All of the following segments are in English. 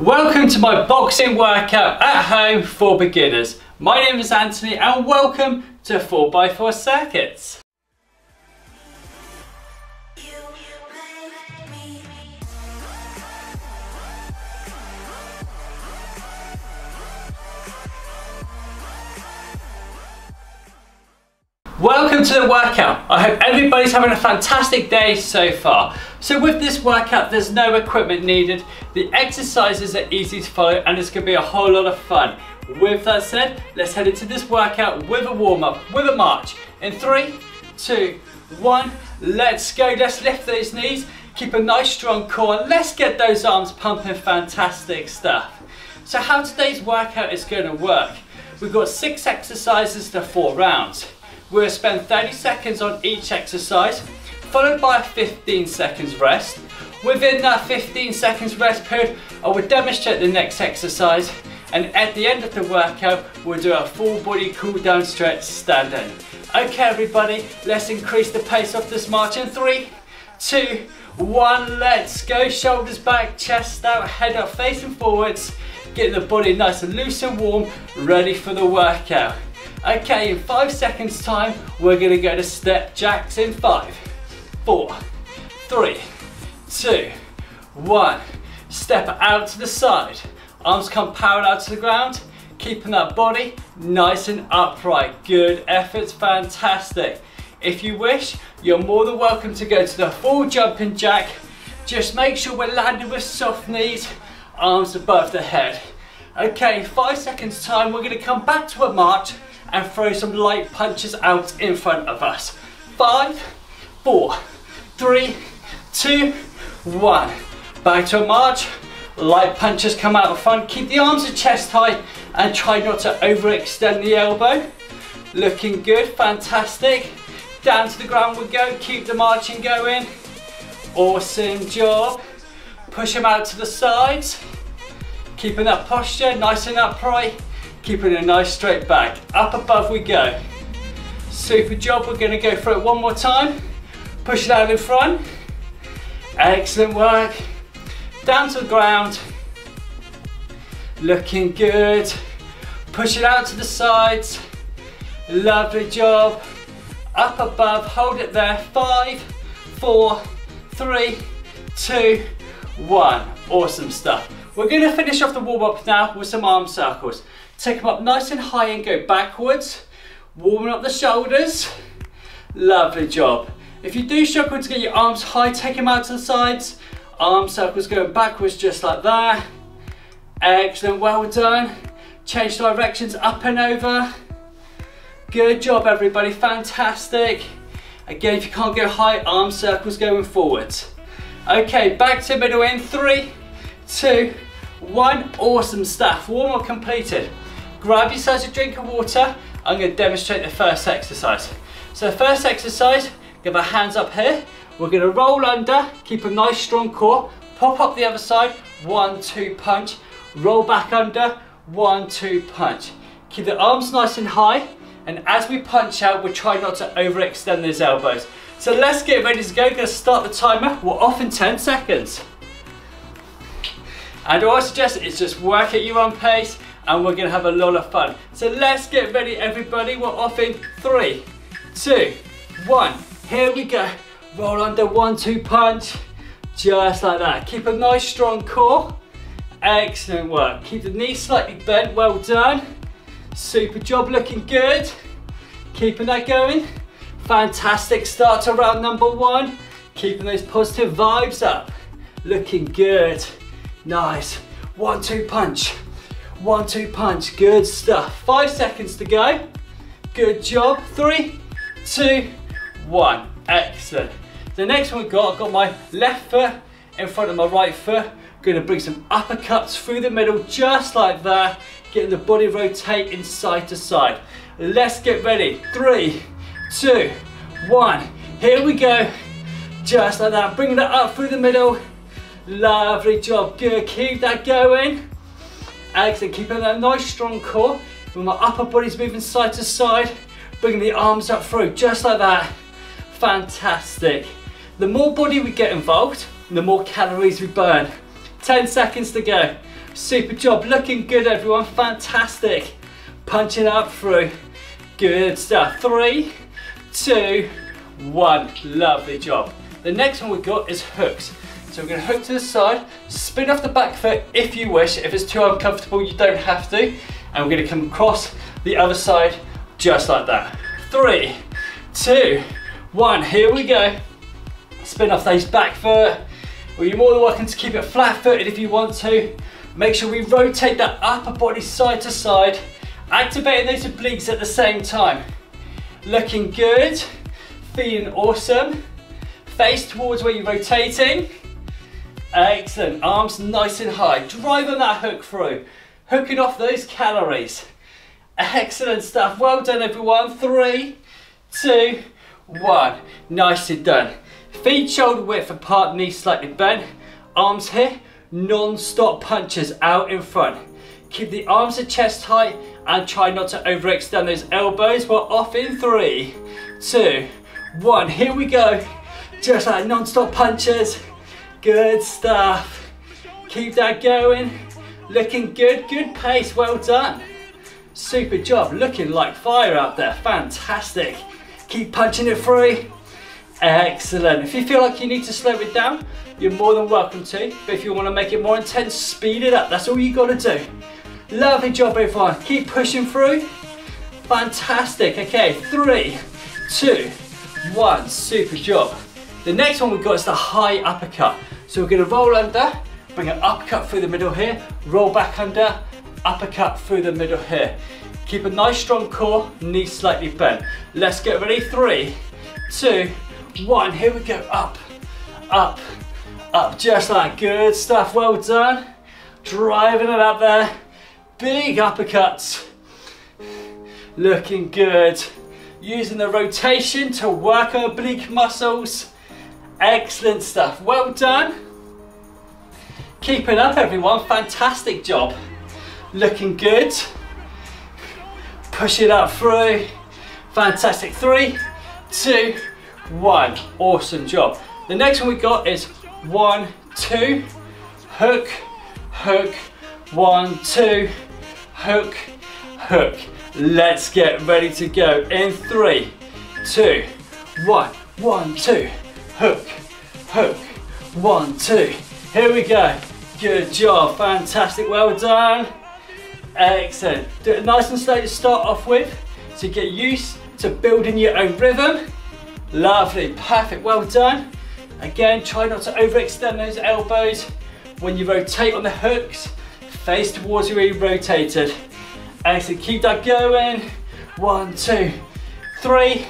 Welcome to my boxing workout at home for beginners. My name is Anthony and welcome to 4by4 Circuits. Welcome to the workout. I hope everybody's having a fantastic day so far. So with this workout, there's no equipment needed. The exercises are easy to follow and it's gonna be a whole lot of fun. With that said, let's head into this workout with a warm up, with a march. In three, two, one, let's go. Let's lift those knees, keep a nice strong core. Let's get those arms pumping, fantastic stuff. So how today's workout is gonna work. We've got six exercises to four rounds. We'll spend 30 seconds on each exercise, followed by a 15 seconds rest. Within that 15 seconds rest period, I will demonstrate the next exercise and at the end of the workout, we'll do a full body cool down stretch standing. Okay everybody, let's increase the pace of this march in three, two, one, let's go. Shoulders back, chest out, head up, facing forwards. Get the body nice and loose and warm, ready for the workout. Okay, in five seconds time, we're gonna go to step jacks in five, four, three, two, one. Step out to the side. Arms come parallel to the ground, keeping that body nice and upright. Good efforts, fantastic. If you wish, you're more than welcome to go to the full jumping jack. Just make sure we're landing with soft knees, arms above the head. Okay, five seconds time, we're gonna come back to a march and throw some light punches out in front of us. Five, four, three, two, one. Back to a march. Light punches come out of front. Keep the arms and chest height and try not to overextend the elbow. Looking good, fantastic. Down to the ground we go. Keep the marching going. Awesome job. Push them out to the sides. Keeping that posture nice and upright keeping a nice straight back. Up above we go. Super job, we're gonna go for it one more time. Push it out in front. Excellent work. Down to the ground. Looking good. Push it out to the sides. Lovely job. Up above, hold it there. Five, four, three, two, one. Awesome stuff. We're gonna finish off the warm up now with some arm circles. Take them up nice and high and go backwards. Warming up the shoulders. Lovely job. If you do struggle to get your arms high, take them out to the sides. Arm circles going backwards just like that. Excellent, well done. Change directions up and over. Good job everybody, fantastic. Again, if you can't go high, arm circles going forwards. Okay, back to middle in three, two, one. Awesome stuff, warm up completed. Grab yourself a drink of water. I'm going to demonstrate the first exercise. So first exercise, give our hands up here. We're going to roll under, keep a nice strong core. Pop up the other side, one, two, punch. Roll back under, one, two, punch. Keep the arms nice and high. And as we punch out, we try not to overextend those elbows. So let's get ready to go. To start the timer. We're off in 10 seconds. And all I suggest is just work at your own pace and we're gonna have a lot of fun. So let's get ready everybody. We're off in three, two, one. Here we go. Roll under one, two punch. Just like that. Keep a nice strong core. Excellent work. Keep the knees slightly bent, well done. Super job, looking good. Keeping that going. Fantastic start to round number one. Keeping those positive vibes up. Looking good. Nice. One, two punch. One, two punch, good stuff. Five seconds to go. Good job. Three, two, one. Excellent. The next one we've got, I've got my left foot in front of my right foot. Gonna bring some uppercuts through the middle, just like that. Getting the body rotating side to side. Let's get ready. Three, two, one. Here we go. Just like that, bringing that up through the middle. Lovely job, good, keep that going. Excellent, keeping that nice strong core. With my upper body's moving side to side, bringing the arms up through, just like that. Fantastic. The more body we get involved, the more calories we burn. 10 seconds to go. Super job, looking good everyone, fantastic. Punching up through, good stuff. Three, two, one, lovely job. The next one we've got is hooks. So we're gonna hook to the side, spin off the back foot if you wish. If it's too uncomfortable, you don't have to. And we're gonna come across the other side just like that. Three, two, one, here we go. Spin off those back foot. Well, you're more than welcome to keep it flat footed if you want to. Make sure we rotate that upper body side to side, activating those obliques at the same time. Looking good, feeling awesome. Face towards where you're rotating. Excellent, arms nice and high. Driving that hook through, hooking off those calories. Excellent stuff, well done everyone. Three, two, one. Nicely done. Feet shoulder width apart, knees slightly bent. Arms here, non-stop punches out in front. Keep the arms at chest height and try not to overextend those elbows. We're off in three, two, one. Here we go. Just like non-stop punches. Good stuff. Keep that going. Looking good, good pace, well done. Super job, looking like fire out there, fantastic. Keep punching it through. Excellent. If you feel like you need to slow it down, you're more than welcome to. But if you want to make it more intense, speed it up. That's all you got to do. Lovely job, everyone. Keep pushing through. Fantastic. Okay, three, two, one. Super job. The next one we've got is the high uppercut. So we're going to roll under, bring an uppercut through the middle here, roll back under, uppercut through the middle here. Keep a nice strong core, knees slightly bent. Let's get ready. Three, two, one. Here we go. Up, up, up. Just like good stuff. Well done. Driving it up there. Big uppercuts. Looking good. Using the rotation to work our oblique muscles. Excellent stuff. Well done. Keep it up, everyone. Fantastic job. Looking good. Push it up through. Fantastic. Three, two, one. Awesome job. The next one we got is one, two, hook, hook, one, two, hook, hook. Let's get ready to go in three, two, one, one, two, hook, hook, one, two. Here we go. Good job, fantastic, well done. Excellent. Do it nice and slow to start off with to get used to building your own rhythm. Lovely, perfect, well done. Again, try not to overextend those elbows. When you rotate on the hooks, face towards where you rotated. Excellent, keep that going. One, two, three,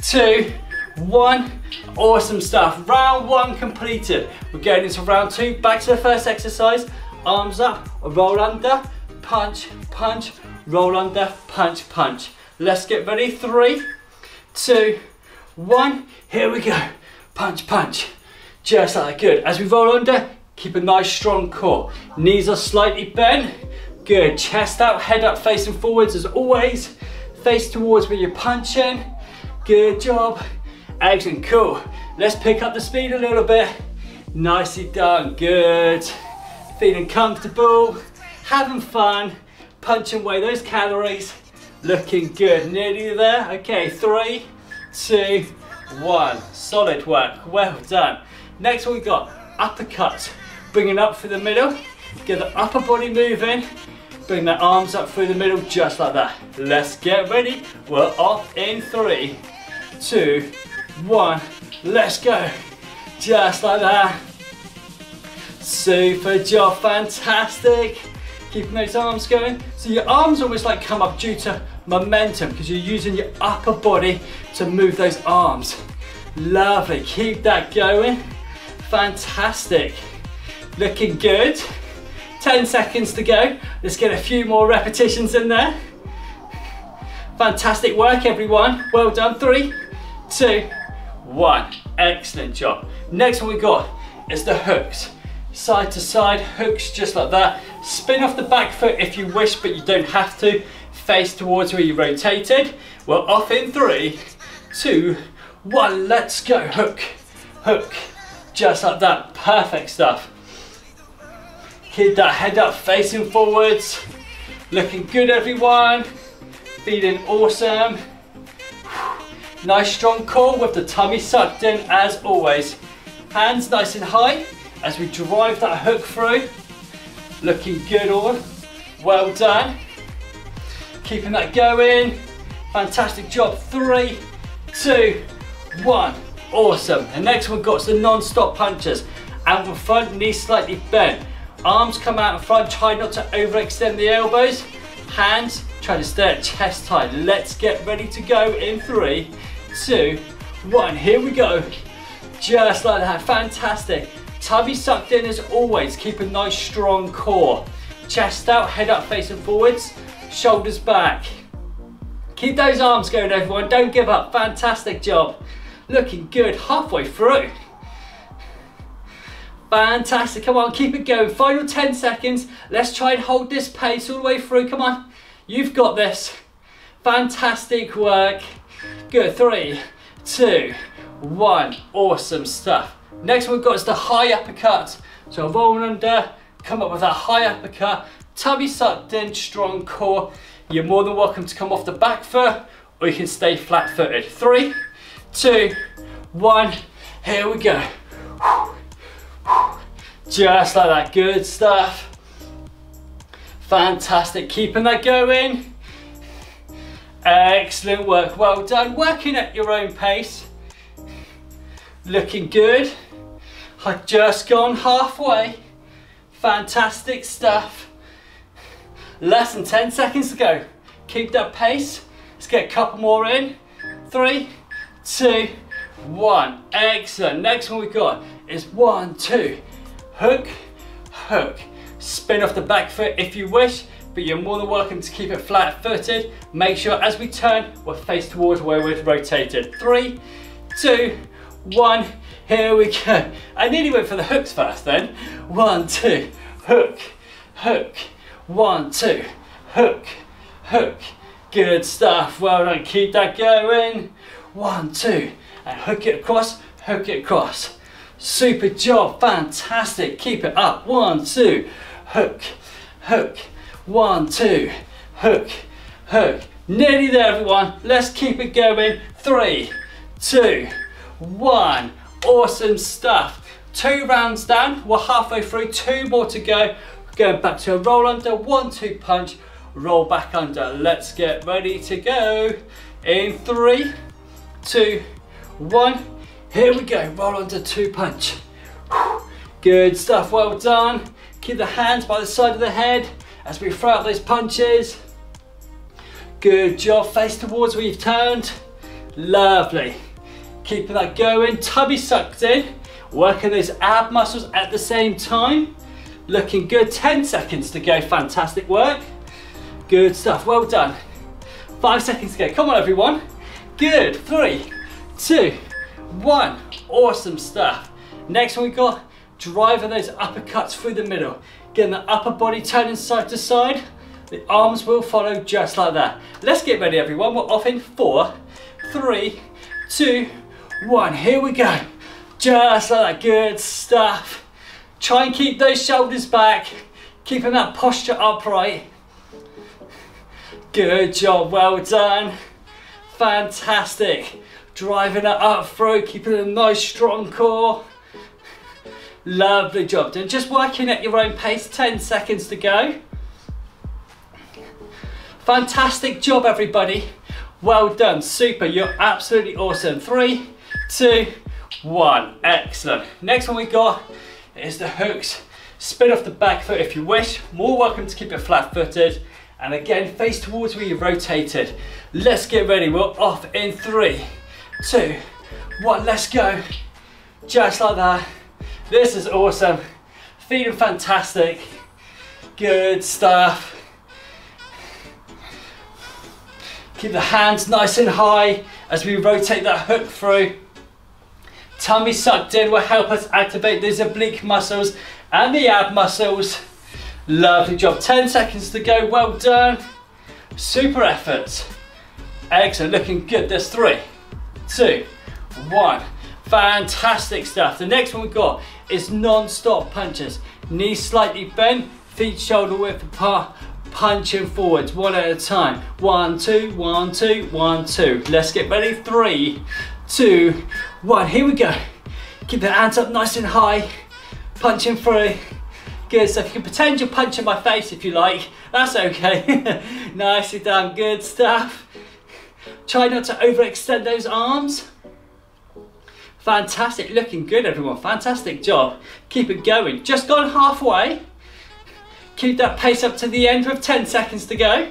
two, one. Awesome stuff. Round one completed. We're going into round two. Back to the first exercise. Arms up, roll under, punch, punch, roll under, punch, punch. Let's get ready. Three, two, one. Here we go. Punch, punch. Just like good. As we roll under, keep a nice strong core. Knees are slightly bent. Good. Chest out, head up, facing forwards as always. Face towards where you're punching. Good job. Excellent, cool. Let's pick up the speed a little bit. Nicely done, good. Feeling comfortable, having fun, punching away those calories. Looking good, nearly there. Okay, three, two, one. Solid work, well done. Next one we got uppercut. it up through the middle, get the upper body moving, bring the arms up through the middle just like that. Let's get ready. We're off in three, two, one. Let's go. Just like that. Super job, fantastic. Keeping those arms going. So your arms almost like come up due to momentum because you're using your upper body to move those arms. Lovely, keep that going. Fantastic. Looking good. 10 seconds to go. Let's get a few more repetitions in there. Fantastic work everyone. Well done. Three, two, one. Excellent job. Next one we got is the hooks. Side to side, hooks just like that. Spin off the back foot if you wish, but you don't have to. Face towards where you rotated. We're off in three, two, one. Let's go. Hook, hook. Just like that. Perfect stuff. Keep that head up facing forwards. Looking good everyone. Feeling awesome. Nice strong core with the tummy sucked in as always. Hands nice and high as we drive that hook through. Looking good all. Well done. Keeping that going. Fantastic job. Three, two, one. Awesome. The next one got the non-stop punches. And with front knee slightly bent. Arms come out in front, try not to overextend the elbows. Hands, try to stay at chest high. Let's get ready to go in three, two, one. Here we go. Just like that, fantastic. Tummy sucked in as always. Keep a nice strong core. Chest out, head up facing forwards, shoulders back. Keep those arms going everyone, don't give up. Fantastic job. Looking good halfway through. Fantastic, come on, keep it going. Final 10 seconds. Let's try and hold this pace all the way through, come on. You've got this. Fantastic work. Good, three, two, one. Awesome stuff. Next we've got is the high uppercut. So roll under, come up with that high uppercut. Tummy sucked in, strong core. You're more than welcome to come off the back foot or you can stay flat footed. Three, two, one. Here we go. Just like that, good stuff. Fantastic, keeping that going. Excellent work, well done. Working at your own pace. Looking good. I've just gone halfway. Fantastic stuff. Less than 10 seconds to go. Keep that pace. Let's get a couple more in. Three, two, one. Excellent. Next one we got is one, two, hook, hook. Spin off the back foot if you wish, but you're more than welcome to keep it flat footed. Make sure as we turn, we're face towards where we're rotated. Three, two, one, here we go. I nearly went for the hooks first then. One, two, hook, hook, one, two, hook, hook. Good stuff, well done, keep that going. One, two, and hook it across, hook it across. Super job, fantastic. Keep it up. One, two, hook, hook. One, two, hook, hook. Nearly there, everyone. Let's keep it going. Three, two, one. Awesome stuff. Two rounds down. We're halfway through. Two more to go. Going back to a roll under. One, two punch. Roll back under. Let's get ready to go. In three, two, one. Here we go, roll under, two punch. Good stuff, well done. Keep the hands by the side of the head as we throw out those punches. Good job, face towards where you've turned. Lovely. Keeping that going, tubby sucked in. Working those ab muscles at the same time. Looking good, 10 seconds to go, fantastic work. Good stuff, well done. Five seconds to go, come on everyone. Good, three, two, one. Awesome stuff. Next one we got driving those uppercuts through the middle. Getting the upper body turning side to side. The arms will follow just like that. Let's get ready everyone. We're off in four, three, two, one. Here we go. Just like that. Good stuff. Try and keep those shoulders back. Keeping that posture upright. Good job. Well done. Fantastic. Driving it up through, keeping a nice strong core. Lovely job done. Just working at your own pace, 10 seconds to go. Fantastic job everybody. Well done, super, you're absolutely awesome. Three, two, one, excellent. Next one we got is the hooks. Spin off the back foot if you wish. More welcome to keep it flat footed. And again, face towards where you've rotated. Let's get ready, we're off in three, two, one, let's go. Just like that. This is awesome. Feeling fantastic. Good stuff. Keep the hands nice and high as we rotate that hook through. Tummy sucked in will help us activate those oblique muscles and the ab muscles. Lovely job. 10 seconds to go. Well done. Super effort. Excellent. Looking good. There's three, two, one. Fantastic stuff. The next one we've got is non-stop punches. Knees slightly bent, feet shoulder width apart, punching forwards one at a time. One, two, one, two, one, two. Let's get ready. Three, two, one. Here we go. Keep the hands up nice and high. Punching through. Good, so if you can pretend you're punching my face if you like, that's okay. Nicely done, good stuff. Try not to overextend those arms. Fantastic, looking good everyone, fantastic job. Keep it going, just gone halfway. Keep that pace up to the end with 10 seconds to go.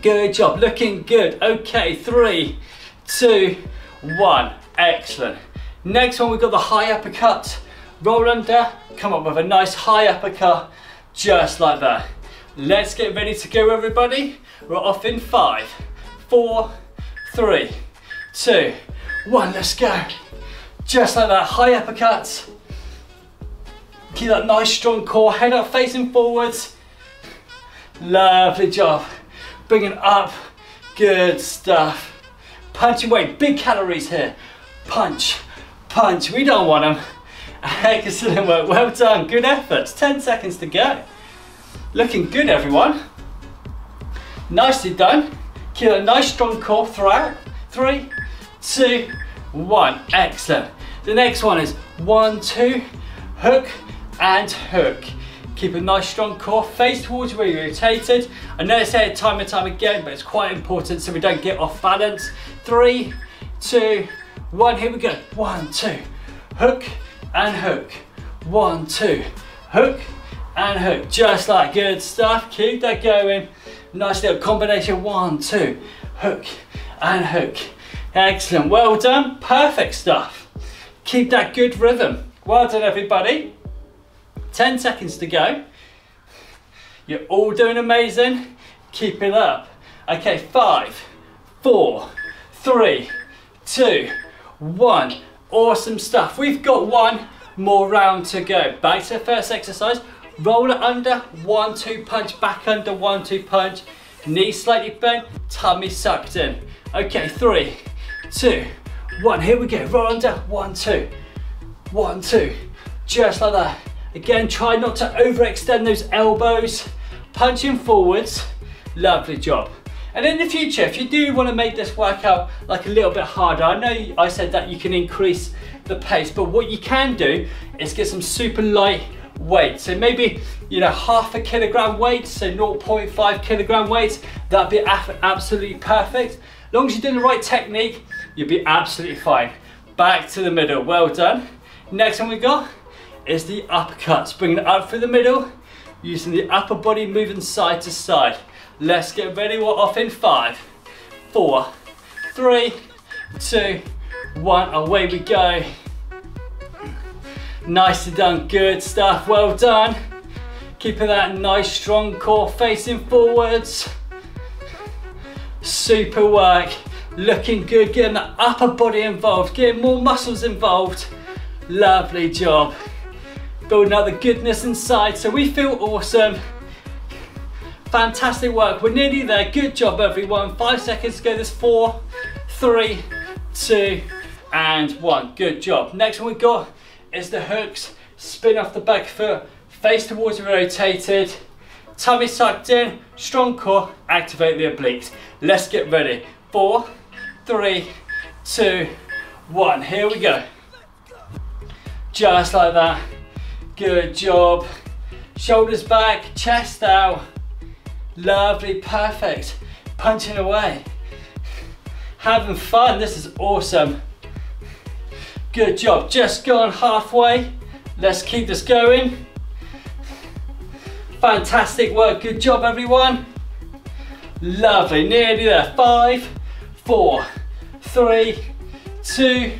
Good job, looking good. Okay, three, two, one, excellent. Next one, we've got the high uppercut. Roll under, come up with a nice high uppercut, just like that. Let's get ready to go everybody. We're off in five, four, three, two, one, let's go. Just like that, high uppercuts. Keep that nice strong core, head up facing forwards. Lovely job. Bring it up, good stuff. Punching weight, big calories here. Punch, punch, we don't want them. Excellent work, well done, good efforts. 10 seconds to go. Looking good everyone. Nicely done. Keep a nice strong core throughout. Three, two, one. Excellent. The next one is one, two, hook and hook. Keep a nice strong core, face towards where you rotated. I know I say it time and time again, but it's quite important so we don't get off balance. Three, two, one, here we go. One, two, hook and hook. One, two, hook and hook. Just like good stuff, keep that going. Nice little combination, one, two, hook and hook. Excellent, well done, perfect stuff. Keep that good rhythm. Well done everybody. 10 seconds to go. You're all doing amazing. Keep it up. Okay, five, four, three, two, one. Awesome stuff. We've got one more round to go. Back to the first exercise. Roll it under, one, two punch, back under, one, two punch. Knees slightly bent, tummy sucked in. Okay, three, two, one. Here we go. Roll under, one, two, one, two. Just like that. Again, try not to overextend those elbows. Punching forwards. Lovely job. And in the future, if you do want to make this workout like a little bit harder, I know I said that you can increase the pace, but what you can do is get some super light weight. So maybe, you know, half a kilogram weight, so 0.5 kilogram weight, that'd be absolutely perfect. As long as you're doing the right technique, you'll be absolutely fine. Back to the middle, well done. Next one we got is the uppercuts. Bringing it up through the middle, using the upper body moving side to side. Let's get ready, we're off in five, four, three, two, one, away we go. Nicely done, good stuff, well done. Keeping that nice strong core facing forwards. Super work, looking good, getting the upper body involved, getting more muscles involved. Lovely job building out the goodness inside so we feel awesome. Fantastic work, we're nearly there. Good job everyone. Five seconds to go, there's four, three, two, and one. Good job. Next one we've got is the hooks. Spin off the back foot, face towards the rotated, tummy sucked in, strong core, activate the obliques. Let's get ready. Four, three, two, one. Here we go. Just like that. Good job. Shoulders back, chest out. Lovely, perfect. Punching away. Having fun, this is awesome. Good job, just gone halfway. Let's keep this going. Fantastic work, good job everyone. Lovely, nearly there. Five, four, three, two,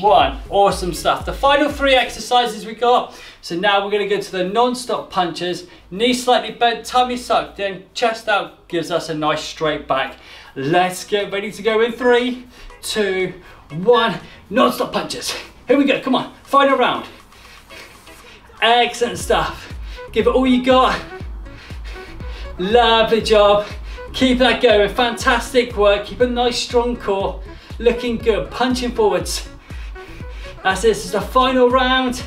one. Awesome stuff. The final three exercises we got so now we're gonna go to the non-stop punches, knees slightly bent, tummy sucked in, chest out, gives us a nice straight back. Let's get ready to go in three, two, one, non-stop punches. Here we go, come on, final round. Excellent stuff. Give it all you got. Lovely job. Keep that going, fantastic work. Keep a nice strong core. Looking good, punching forwards. That's it, this is the final round.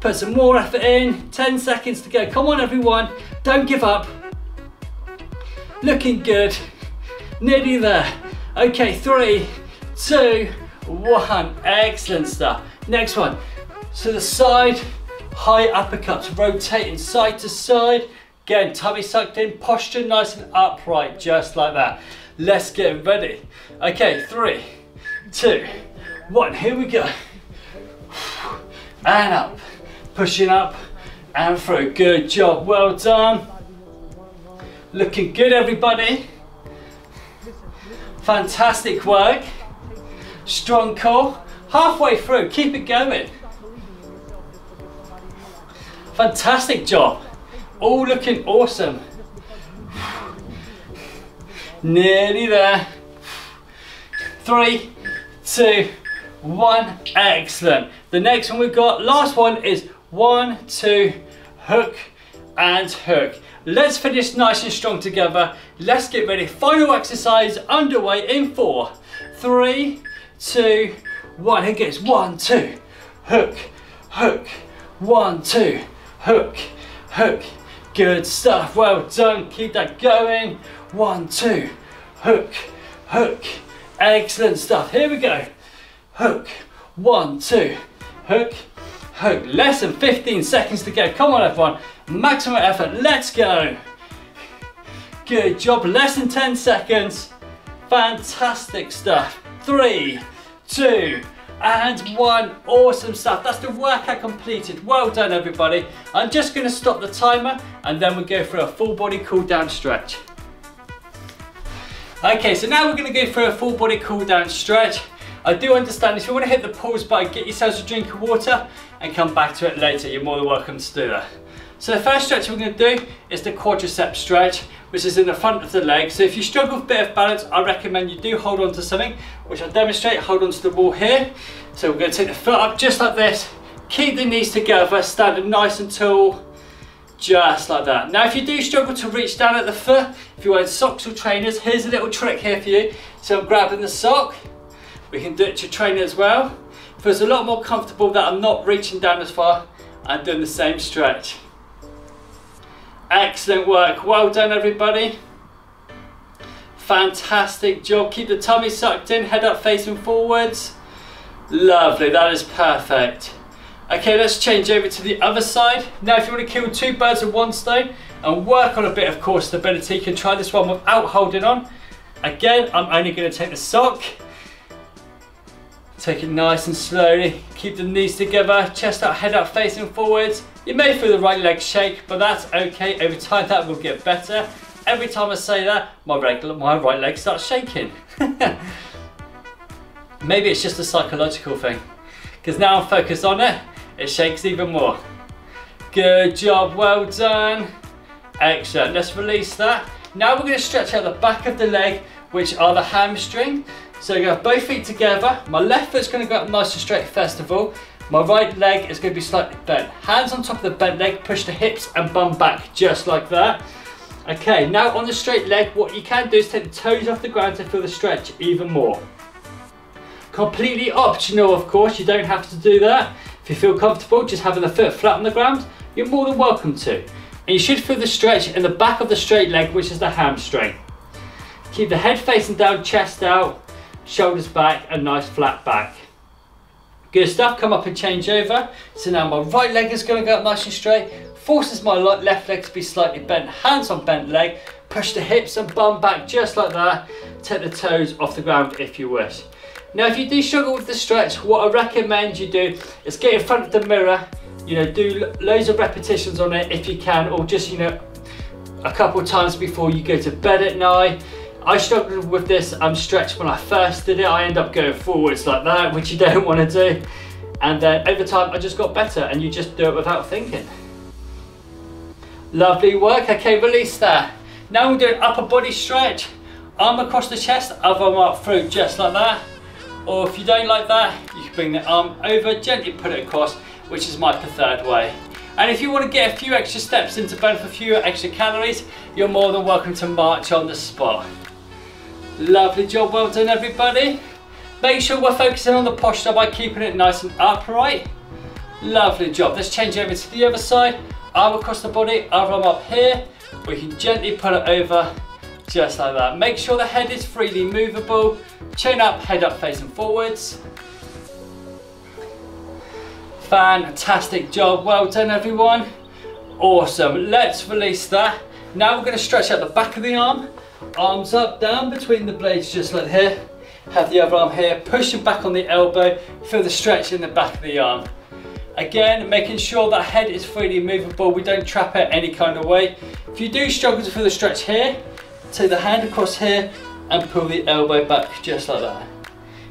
Put some more effort in, 10 seconds to go. Come on everyone, don't give up. Looking good, nearly there. Okay, three, two, one. Excellent stuff. Next one, to the side, high uppercuts, rotating side to side. Again, tummy sucked in, posture nice and upright, just like that. Let's get ready. Okay, three, two, one, here we go. And up, pushing up and through. Good job, well done. Looking good, everybody. Fantastic work. Strong core. Halfway through, keep it going. Fantastic job. All looking awesome. Nearly there. Three, two, one. Excellent. The next one we've got, last one is one, two, hook and hook. Let's finish nice and strong together. Let's get ready. Final exercise underway in four, three, two, one. Here goes one, two, hook, hook, one, two, hook, hook. Good stuff, well done. Keep that going. One, two, hook, hook. Excellent stuff. Here we go. Hook, one, two, hook, Less than 15 seconds to go. Come on, everyone. Maximum effort. Let's go. Good job. Less than 10 seconds. Fantastic stuff. Three, two, and one. Awesome stuff. That's the workout I completed. Well done, everybody. I'm just going to stop the timer and then we'll go for a full body cool down stretch. Okay, so now we're going to go for a full body cool down stretch. I do understand if you want to hit the pause button, get yourselves a drink of water and come back to it later. You're more than welcome to do that. So the first stretch we're going to do is the quadricep stretch, which is in the front of the leg. So if you struggle with a bit of balance, I recommend you do hold on to something, which I'll demonstrate. Hold on to the wall here. So we're going to take the foot up just like this. Keep the knees together, standing nice and tall, just like that. Now if you do struggle to reach down at the foot, if you're wearing socks or trainers, here's a little trick here for you. So I'm grabbing the sock, we can do it to trainer as well. Feels a lot more comfortable that I'm not reaching down as far, I'm doing the same stretch. Excellent work, well done everybody. Fantastic job, keep the tummy sucked in, head up facing forwards. Lovely, that is perfect. Okay, let's change over to the other side. Now if you want to kill two birds with one stone and work on a bit of core stability, you can try this one without holding on. Again, I'm only going to take the sock. Take it nice and slowly. Keep the knees together, chest out, head up, facing forwards. You may feel the right leg shake, but that's okay. Over time, that will get better. Every time I say that, my, regular, my right leg starts shaking. Maybe it's just a psychological thing. Because now I'm focused on it, it shakes even more. Good job, well done. Excellent, let's release that. Now we're gonna stretch out the back of the leg, which are the hamstring. So you have both feet together. My left foot's gonna go up nice and straight first of all. My right leg is going to be slightly bent. Hands on top of the bent leg, push the hips and bum back, just like that. Okay, now on the straight leg, what you can do is take the toes off the ground to feel the stretch even more. Completely optional, of course, you don't have to do that. If you feel comfortable just having the foot flat on the ground, you're more than welcome to. And you should feel the stretch in the back of the straight leg, which is the hamstring. Keep the head facing down, chest out, shoulders back, and nice flat back. Good stuff, come up and change over. So now my right leg is gonna go up nice and straight, forces my left leg to be slightly bent, hands on bent leg, push the hips and bum back just like that. Take the toes off the ground if you wish. Now if you do struggle with the stretch, what I recommend you do is get in front of the mirror, you know, do loads of repetitions on it if you can, or just, you know, a couple times before you go to bed at night. I struggled with this um, stretch when I first did it. I end up going forwards like that, which you don't want to do. And then over time, I just got better and you just do it without thinking. Lovely work. Okay, release that. Now we're doing upper body stretch. Arm across the chest, other arm up through, just like that. Or if you don't like that, you can bring the arm over, gently put it across, which is my preferred way. And if you want to get a few extra steps into burn for fewer extra calories, you're more than welcome to march on the spot. Lovely job, well done everybody. Make sure we're focusing on the posture by keeping it nice and upright. Lovely job. Let's change over to the other side. Arm across the body, arm up here. We can gently pull it over just like that. Make sure the head is freely movable. Chin up, head up facing forwards. Fantastic job, well done everyone. Awesome, let's release that. Now we're gonna stretch out the back of the arm. Arms up, down between the blades just like here. Have the other arm here, pushing back on the elbow. Feel the stretch in the back of the arm. Again, making sure that head is freely movable. We don't trap it any kind of way. If you do struggle to feel the stretch here, take the hand across here and pull the elbow back just like that.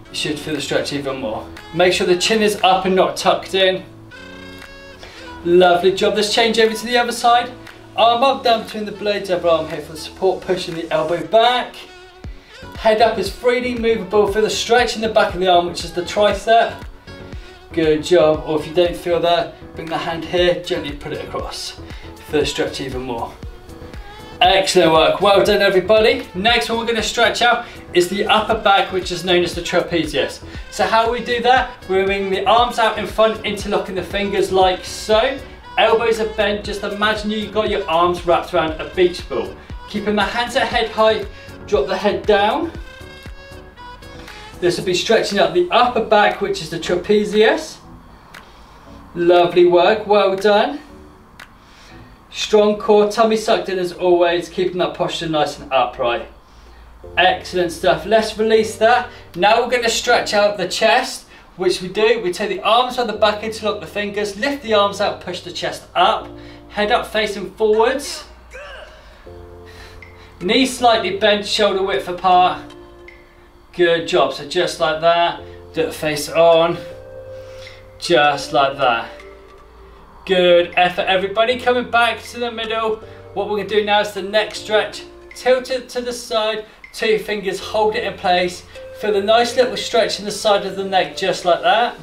You should feel the stretch even more. Make sure the chin is up and not tucked in. Lovely job. Let's change over to the other side. Arm up down between the blades, other arm here for support, pushing the elbow back. Head up is freely movable. Feel the stretch in the back of the arm, which is the tricep. Good job. Or if you don't feel that, bring the hand here, gently put it across. Feel the stretch even more. Excellent work, well done everybody. Next one we're going to stretch out is the upper back which is known as the trapezius. So how we do that, we're bringing the arms out in front, interlocking the fingers like so. Elbows are bent, just imagine you've got your arms wrapped around a beach ball. Keeping the hands at head height, drop the head down. This will be stretching out the upper back which is the trapezius. Lovely work, well done. Strong core, tummy sucked in as always, keeping that posture nice and upright. Excellent stuff. Let's release that. Now we're going to stretch out the chest, which we do. We take the arms on the back, interlock the fingers, lift the arms out, push the chest up, head up facing forwards. Knees slightly bent, shoulder width apart. Good job. So just like that. Do the face on. Just like that. Good effort everybody. Coming back to the middle. What we're to do now is the neck stretch. Tilt it to the side. Two fingers hold it in place. Feel a nice little stretch in the side of the neck just like that.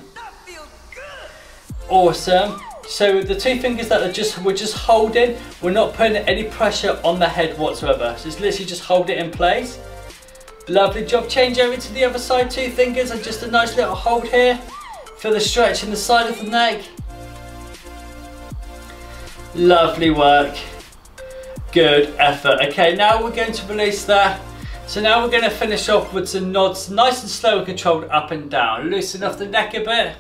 Awesome. So the two fingers that are just we're just holding, we're not putting any pressure on the head whatsoever. So it's literally just hold it in place. Lovely job. Change over to the other side. Two fingers and just a nice little hold here. Feel the stretch in the side of the neck. Lovely work. Good effort. Okay, now we're going to release that. So now we're going to finish off with some nods, nice and slow and controlled up and down. Loosen off the neck a bit.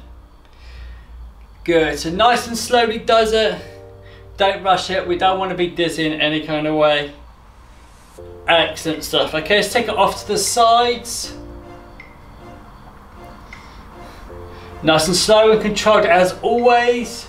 Good, so nice and slowly does it. Don't rush it, we don't want to be dizzy in any kind of way. Excellent stuff. Okay, let's take it off to the sides. Nice and slow and controlled as always.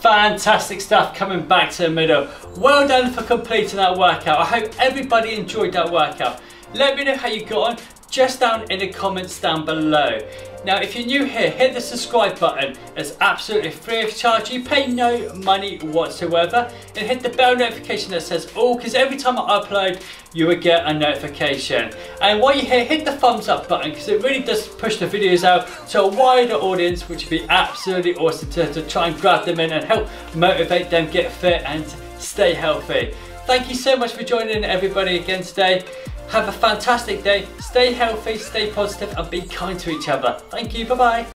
Fantastic stuff coming back to the middle. Well done for completing that workout. I hope everybody enjoyed that workout. Let me know how you got on just down in the comments down below. Now, if you're new here, hit the subscribe button. It's absolutely free of charge. You pay no money whatsoever. And hit the bell notification that says all, because every time I upload, you will get a notification. And while you're here, hit the thumbs up button, because it really does push the videos out to a wider audience, which would be absolutely awesome to, to try and grab them in and help motivate them get fit and stay healthy. Thank you so much for joining everybody again today. Have a fantastic day. Stay healthy, stay positive, and be kind to each other. Thank you. Bye bye.